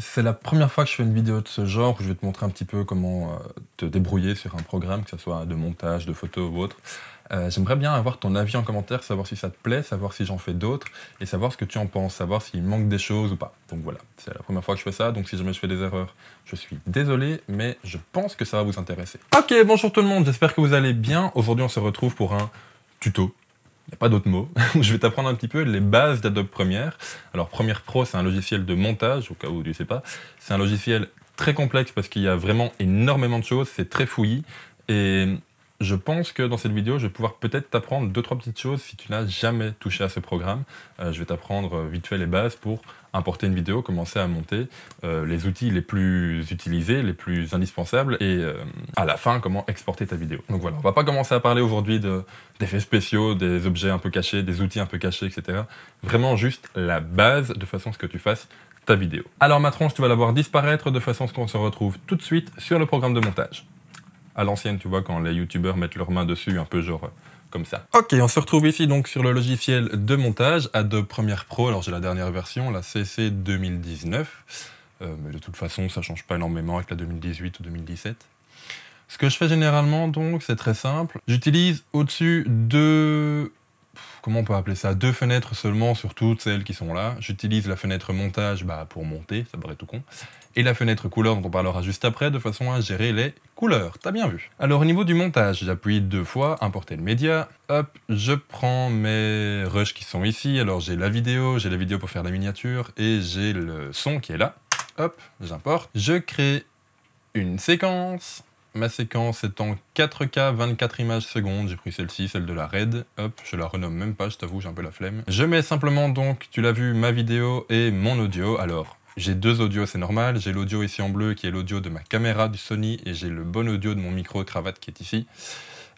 C'est la première fois que je fais une vidéo de ce genre où je vais te montrer un petit peu comment euh, te débrouiller sur un programme, que ce soit de montage, de photos ou autre. Euh, j'aimerais bien avoir ton avis en commentaire, savoir si ça te plaît, savoir si j'en fais d'autres, et savoir ce que tu en penses, savoir s'il manque des choses ou pas. Donc voilà, c'est la première fois que je fais ça, donc si jamais je fais des erreurs, je suis désolé, mais je pense que ça va vous intéresser. Ok, bonjour tout le monde, j'espère que vous allez bien. Aujourd'hui on se retrouve pour un tuto n'y a pas d'autre mot. je vais t'apprendre un petit peu les bases d'Adobe Premiere. Alors Premiere Pro, c'est un logiciel de montage, au cas où tu ne sais pas. C'est un logiciel très complexe parce qu'il y a vraiment énormément de choses, c'est très fouillis. Et je pense que dans cette vidéo, je vais pouvoir peut-être t'apprendre deux, trois petites choses si tu n'as jamais touché à ce programme. Euh, je vais t'apprendre euh, vite fait les bases pour importer une vidéo, commencer à monter euh, les outils les plus utilisés, les plus indispensables, et à la fin, comment exporter ta vidéo. Donc voilà, on va pas commencer à parler aujourd'hui d'effets spéciaux, des objets un peu cachés, des outils un peu cachés, etc. Vraiment juste la base de façon à ce que tu fasses ta vidéo. Alors ma tronche, tu vas la voir disparaître de façon à ce qu'on se retrouve tout de suite sur le programme de montage à l'ancienne, tu vois, quand les youtubeurs mettent leurs mains dessus, un peu genre euh, comme ça. Ok, on se retrouve ici donc sur le logiciel de montage Adobe Premiere Pro. Alors j'ai la dernière version, la CC 2019. Euh, mais de toute façon, ça change pas énormément avec la 2018 ou 2017. Ce que je fais généralement donc, c'est très simple. J'utilise au-dessus deux comment on peut appeler ça, deux fenêtres seulement sur toutes celles qui sont là. J'utilise la fenêtre montage bah, pour monter, ça paraît tout con, et la fenêtre couleur dont on parlera juste après, de façon à gérer les couleurs, t'as bien vu. Alors au niveau du montage, j'appuie deux fois, importer le média, hop, je prends mes rushs qui sont ici, alors j'ai la vidéo, j'ai la vidéo pour faire la miniature, et j'ai le son qui est là, hop, j'importe, je crée une séquence, Ma séquence est en 4K 24 images secondes, j'ai pris celle-ci, celle de la RED, hop, je la renomme même pas, je t'avoue, j'ai un peu la flemme. Je mets simplement donc, tu l'as vu, ma vidéo et mon audio, alors... J'ai deux audios, c'est normal. J'ai l'audio ici en bleu qui est l'audio de ma caméra du Sony et j'ai le bon audio de mon micro cravate qui est ici.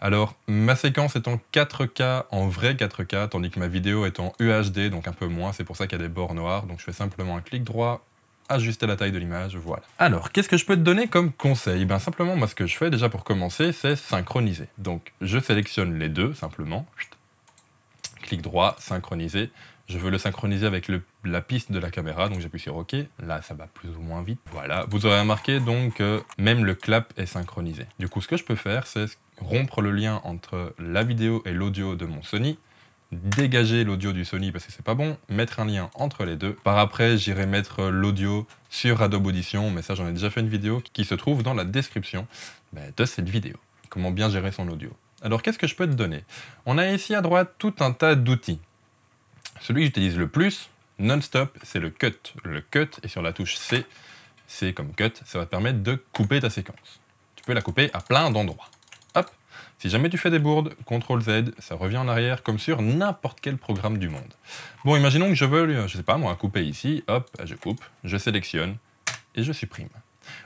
Alors, ma séquence est en 4K, en vrai 4K, tandis que ma vidéo est en UHD, donc un peu moins, c'est pour ça qu'il y a des bords noirs. Donc je fais simplement un clic droit, ajuster la taille de l'image, voilà. Alors, qu'est-ce que je peux te donner comme conseil? Ben simplement, moi ce que je fais déjà pour commencer, c'est synchroniser. Donc, je sélectionne les deux, simplement. Clic droit, synchroniser. Je veux le synchroniser avec la piste de la caméra, donc j'appuie sur OK. Là, ça va plus ou moins vite. Voilà, vous aurez remarqué donc que même le clap est synchronisé. Du coup, ce que je peux faire, c'est rompre le lien entre la vidéo et l'audio de mon Sony, dégager l'audio du Sony parce que c'est pas bon, mettre un lien entre les deux. Par après, j'irai mettre l'audio sur Adobe Audition, mais ça j'en ai déjà fait une vidéo qui se trouve dans la description ben, de cette vidéo. Comment bien gérer son audio. Alors qu'est-ce que je peux te donner? On a ici à droite tout un tas d'outils. Celui que j'utilise le plus, non-stop, c'est le cut. Le cut est sur la touche C. C comme cut, ça va te permettre de couper ta séquence. Tu peux la couper à plein d'endroits. Si jamais tu fais des bourdes, CTRL Z, ça revient en arrière comme sur n'importe quel programme du monde. Bon, imaginons que je veux, je sais pas moi, couper ici, hop, je coupe, je sélectionne et je supprime.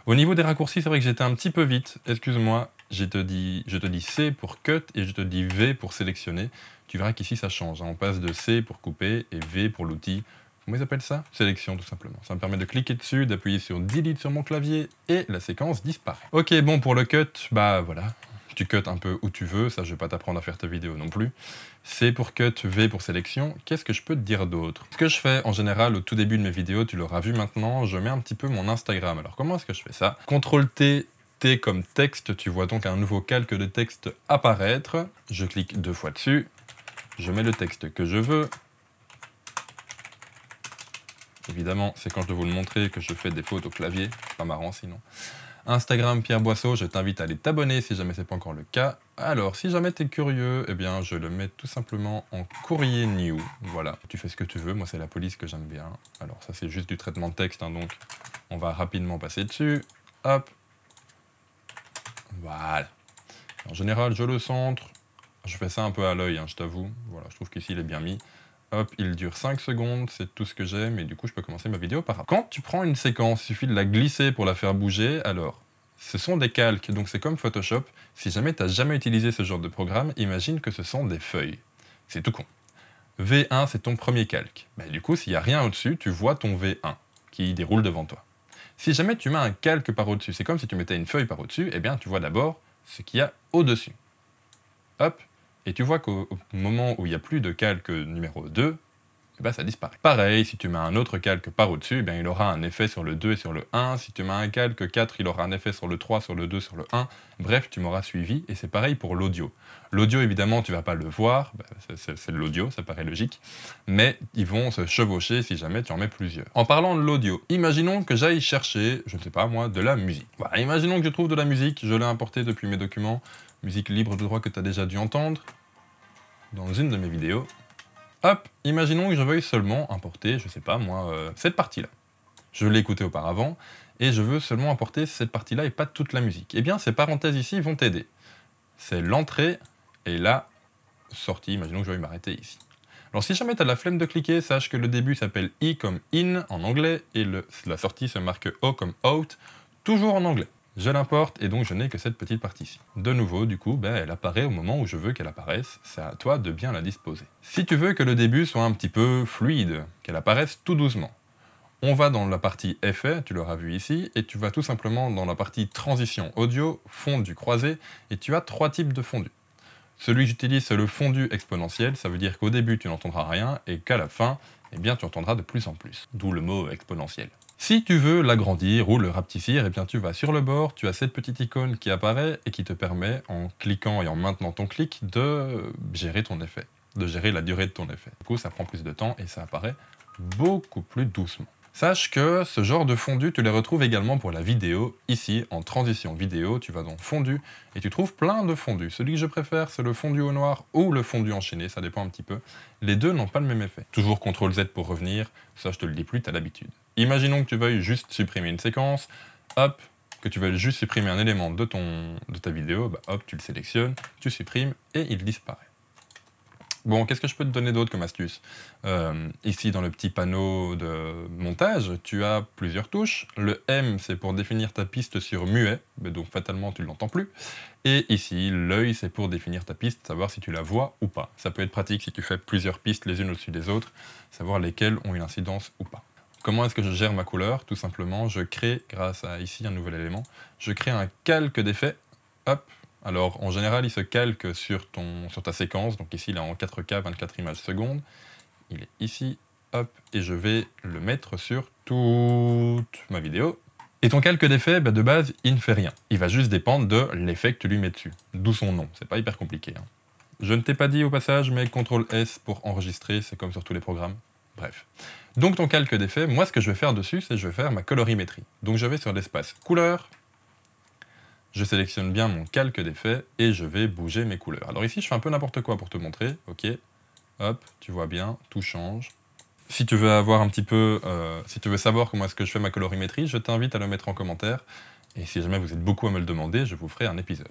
Au niveau des raccourcis, c'est vrai que j'étais un petit peu vite, excuse-moi, je te, dis, je te dis C pour cut et je te dis V pour sélectionner. Tu verras qu'ici ça change, hein. on passe de C pour couper et V pour l'outil Comment ils appellent ça? Sélection, tout simplement. Ça me permet de cliquer dessus, d'appuyer sur Delete sur mon clavier, et la séquence disparaît. Ok, bon, pour le cut, bah voilà, tu cut un peu où tu veux, ça je vais pas t'apprendre à faire ta vidéo non plus. C pour cut, V pour sélection. Qu'est-ce que je peux te dire d'autre? Ce que je fais en général au tout début de mes vidéos, tu l'auras vu maintenant, je mets un petit peu mon Instagram. Alors comment est-ce que je fais ça? CTRL T, T comme texte, tu vois donc un nouveau calque de texte apparaître. Je clique deux fois dessus, je mets le texte que je veux. Évidemment, c'est quand je dois vous le montrer que je fais des fautes au clavier, pas marrant sinon. Instagram Pierre Boisseau, je t'invite à aller t'abonner si jamais c'est pas encore le cas. Alors, si jamais tu es curieux, eh bien, je le mets tout simplement en courrier new. Voilà, tu fais ce que tu veux, moi c'est la police que j'aime bien. Alors ça c'est juste du traitement de texte, hein, donc on va rapidement passer dessus. Hop. Voilà. En général, je le centre. Je fais ça un peu à l'œil, hein, je t'avoue. Voilà, je trouve qu'ici il est bien mis. Hop, il dure 5 secondes, c'est tout ce que j'aime, et du coup je peux commencer ma vidéo par Quand tu prends une séquence, il suffit de la glisser pour la faire bouger, alors ce sont des calques, donc c'est comme Photoshop. Si jamais tu n'as jamais utilisé ce genre de programme, imagine que ce sont des feuilles. C'est tout con. V1, c'est ton premier calque. Du coup, s'il n'y a rien au-dessus, tu vois ton V1 qui déroule devant toi. Si jamais tu mets un calque par au-dessus, c'est comme si tu mettais une feuille par au-dessus, eh bien tu vois d'abord ce qu'il y a au-dessus. Hop, et tu vois qu'au moment où il n'y a plus de calque numéro 2, eh ben, ça disparaît. Pareil, si tu mets un autre calque par au-dessus, eh il aura un effet sur le 2 et sur le 1. Si tu mets un calque 4, il aura un effet sur le 3, sur le 2, sur le 1. Bref, tu m'auras suivi, et c'est pareil pour l'audio. L'audio, évidemment, tu vas pas le voir, bah, c'est l'audio, ça paraît logique, mais ils vont se chevaucher si jamais tu en mets plusieurs. En parlant de l'audio, imaginons que j'aille chercher, je ne sais pas moi, de la musique. Voilà, imaginons que je trouve de la musique, je l'ai importée depuis mes documents, musique libre de droit que tu as déjà dû entendre, dans une de mes vidéos. Hop, imaginons que je veuille seulement importer, je sais pas moi, euh, cette partie-là. Je l'ai écoutée auparavant, et je veux seulement importer cette partie-là et pas toute la musique. Eh bien, ces parenthèses ici vont t'aider. C'est l'entrée et la sortie. Imaginons que je veuille m'arrêter ici. Alors si jamais tu as la flemme de cliquer, sache que le début s'appelle I comme in en anglais et la sortie se marque O comme out, toujours en anglais. Je l'importe et donc je n'ai que cette petite partie-ci. De nouveau, du coup, ben, elle apparaît au moment où je veux qu'elle apparaisse, c'est à toi de bien la disposer. Si tu veux que le début soit un petit peu fluide, qu'elle apparaisse tout doucement, on va dans la partie effet, tu l'auras vu ici, et tu vas tout simplement dans la partie transition audio, fondu croisé, et tu as trois types de fondu. Celui que j'utilise, c'est le fondu exponentiel, ça veut dire qu'au début tu n'entendras rien, et qu'à la fin, eh bien tu entendras de plus en plus, d'où le mot exponentiel. Si tu veux l'agrandir ou le rapetissir, eh bien tu vas sur le bord, tu as cette petite icône qui apparaît et qui te permet, en cliquant et en maintenant ton clic, de gérer ton effet, de gérer la durée de ton effet. Du coup, ça prend plus de temps et ça apparaît beaucoup plus doucement. Sache que ce genre de fondu, tu les retrouves également pour la vidéo. Ici, en transition vidéo, tu vas dans fondu et tu trouves plein de fondus. Celui que je préfère, c'est le fondu au noir ou le fondu enchaîné, ça dépend un petit peu. Les deux n'ont pas le même effet. Toujours CTRL Z pour revenir, ça je te le dis plus, t'as l'habitude. Imaginons que tu veuilles juste supprimer une séquence, hop, que tu veuilles juste supprimer un élément de, ton, de ta vidéo, bah hop, tu le sélectionnes, tu supprimes et il disparaît. Bon, qu'est-ce que je peux te donner d'autre comme astuce? Euh, Ici, dans le petit panneau de montage, tu as plusieurs touches. Le M, c'est pour définir ta piste sur muet, donc fatalement, tu ne l'entends plus. Et ici, l'œil, c'est pour définir ta piste, savoir si tu la vois ou pas. Ça peut être pratique si tu fais plusieurs pistes les unes au-dessus des autres, savoir lesquelles ont une incidence ou pas. Comment est-ce que je gère ma couleur? Tout simplement, je crée, grâce à ici un nouvel élément, je crée un calque d'effet. Hop, alors, en général, il se calque sur, ta séquence. Donc ici, il est en 4K, 24 images secondes. Il est ici, hop, et je vais le mettre sur toute ma vidéo. Et ton calque d'effet, bah, de base, il ne fait rien. Il va juste dépendre de l'effet que tu lui mets dessus. D'où son nom. C'est pas hyper compliqué. Hein. Je ne t'ai pas dit au passage, mais CTRL S pour enregistrer, c'est comme sur tous les programmes. Bref. Donc ton calque d'effet, moi ce que je vais faire dessus, c'est je vais faire ma colorimétrie. Donc je vais sur l'espace couleur, je sélectionne bien mon calque d'effet et je vais bouger mes couleurs. Alors ici, je fais un peu n'importe quoi pour te montrer, ok Hop, tu vois bien, tout change. Si tu veux avoir un petit peu, euh, si tu veux savoir comment est-ce que je fais ma colorimétrie, je t'invite à le mettre en commentaire. Et si jamais vous êtes beaucoup à me le demander, je vous ferai un épisode.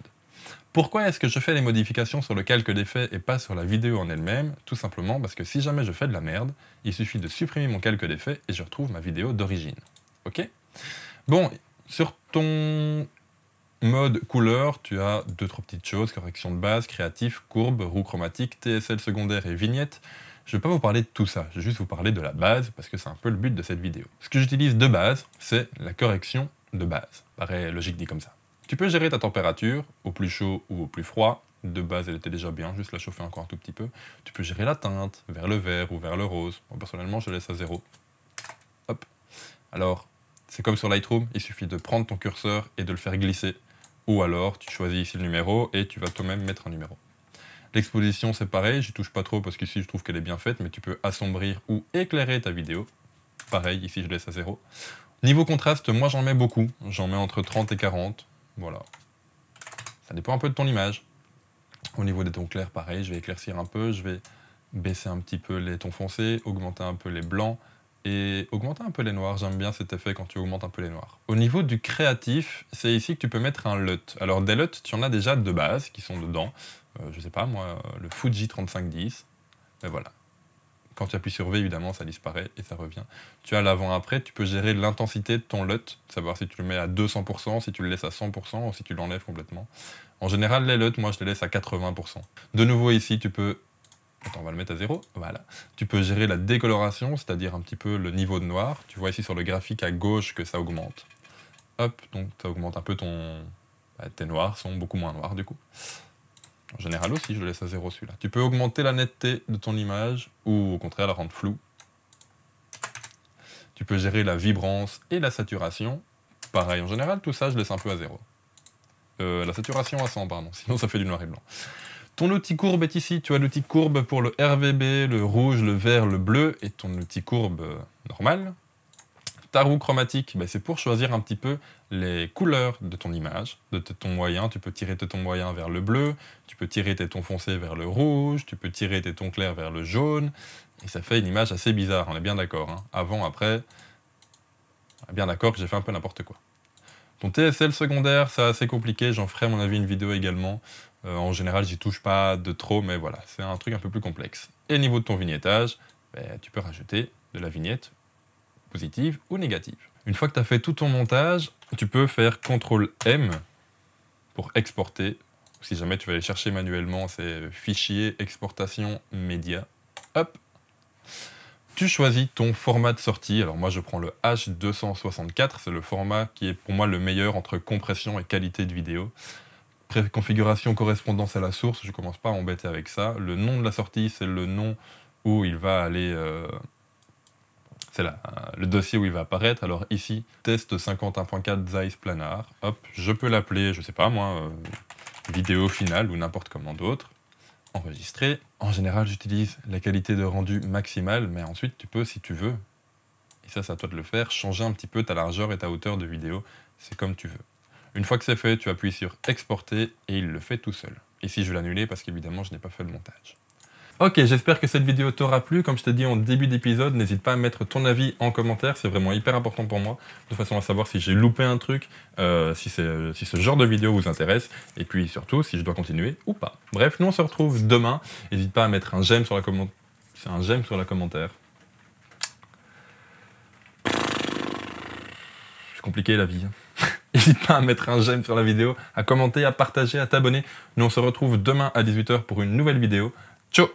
Pourquoi est-ce que je fais les modifications sur le calque d'effet et pas sur la vidéo en elle-même? Tout simplement parce que si jamais je fais de la merde, il suffit de supprimer mon calque d'effet et je retrouve ma vidéo d'origine. Ok? Bon, sur ton Mode couleur, tu as deux trois petites choses, correction de base, créatif, courbe, roue chromatique, TSL secondaire et vignette. Je ne vais pas vous parler de tout ça, je vais juste vous parler de la base, parce que c'est un peu le but de cette vidéo. Ce que j'utilise de base, c'est la correction de base. Paraît logique dit comme ça. Tu peux gérer ta température, au plus chaud ou au plus froid. De base, elle était déjà bien, juste la chauffer encore un tout petit peu. Tu peux gérer la teinte, vers le vert ou vers le rose. personnellement, je laisse à zéro. Hop. Alors, c'est comme sur Lightroom, il suffit de prendre ton curseur et de le faire glisser ou alors, tu choisis ici le numéro et tu vas toi-même mettre un numéro. L'exposition, c'est pareil, j'y touche pas trop parce qu'ici, je trouve qu'elle est bien faite, mais tu peux assombrir ou éclairer ta vidéo. Pareil, ici, je laisse à zéro. Niveau contraste, moi, j'en mets beaucoup. J'en mets entre 30 et 40. Voilà. Ça dépend un peu de ton image. Au niveau des tons clairs, pareil, je vais éclaircir un peu, je vais baisser un petit peu les tons foncés, augmenter un peu les blancs, et augmenter un peu les noirs. J'aime bien cet effet quand tu augmentes un peu les noirs. Au niveau du créatif, c'est ici que tu peux mettre un LUT. Alors des LUT, tu en as déjà de base qui sont dedans. Euh, je sais pas moi, le Fuji 3510. Mais voilà. Quand tu appuies sur V, évidemment, ça disparaît et ça revient. Tu as l'avant-après, tu peux gérer l'intensité de ton LUT, savoir si tu le mets à 200%, si tu le laisses à 100% ou si tu l'enlèves complètement. En général, les LUT, moi, je les laisse à 80%. De nouveau, ici, tu peux On va le mettre à zéro. Voilà. Tu peux gérer la décoloration, c'est-à-dire un petit peu le niveau de noir. Tu vois ici sur le graphique à gauche que ça augmente. Hop, donc ça augmente un peu ton... Bah, tes noirs sont beaucoup moins noirs du coup. En général aussi, je laisse à zéro celui-là. Tu peux augmenter la netteté de ton image ou au contraire la rendre floue. Tu peux gérer la vibrance et la saturation. Pareil, en général, tout ça, je laisse un peu à zéro. Euh, la saturation à 100, pardon, sinon ça fait du noir et blanc. Ton outil courbe est ici, tu as l'outil courbe pour le RVB, le rouge, le vert, le bleu, et ton outil courbe euh, normal. Ta roue chromatique, ben, c'est pour choisir un petit peu les couleurs de ton image, de ton moyen. Tu peux tirer tes tons moyens vers le bleu, tu peux tirer tes tons foncés vers le rouge, tu peux tirer tes tons clairs vers le jaune, et ça fait une image assez bizarre, on est bien d'accord. Hein. Avant, après, on est bien d'accord que j'ai fait un peu n'importe quoi. Ton TSL secondaire, c'est assez compliqué, j'en ferai à mon avis une vidéo également. Euh, en général, j'y touche pas de trop, mais voilà, c'est un truc un peu plus complexe. Et au niveau de ton vignettage, ben, tu peux rajouter de la vignette positive ou négative. Une fois que tu as fait tout ton montage, tu peux faire CTRL M pour exporter. Si jamais tu veux aller chercher manuellement, c'est fichier, exportation, média. Hop, tu choisis ton format de sortie. Alors moi, je prends le H264. C'est le format qui est pour moi le meilleur entre compression et qualité de vidéo. Préconfiguration, correspondance à la source. Je commence pas à embêter avec ça. Le nom de la sortie, c'est le nom où il va aller... Euh, c'est le dossier où il va apparaître. Alors ici, test 51.4 Zeiss Planar. Hop, je peux l'appeler, je sais pas moi, euh, vidéo finale ou n'importe comment d'autre enregistrer. En général, j'utilise la qualité de rendu maximale, mais ensuite, tu peux, si tu veux, et ça, c'est à toi de le faire, changer un petit peu ta largeur et ta hauteur de vidéo. C'est comme tu veux. Une fois que c'est fait, tu appuies sur exporter et il le fait tout seul. Ici, je vais l'annuler parce qu'évidemment, je n'ai pas fait le montage. Ok, j'espère que cette vidéo t'aura plu. Comme je t'ai dit en début d'épisode, n'hésite pas à mettre ton avis en commentaire, c'est vraiment hyper important pour moi, de façon à savoir si j'ai loupé un truc, euh, si, si ce genre de vidéo vous intéresse, et puis surtout si je dois continuer ou pas. Bref, nous on se retrouve demain. N'hésite pas à mettre un j'aime sur la. C'est un j'aime sur la commentaire. C'est compliqué la vie. N'hésite pas à mettre un j'aime sur la vidéo, à commenter, à partager, à t'abonner. Nous on se retrouve demain à 18h pour une nouvelle vidéo. Ciao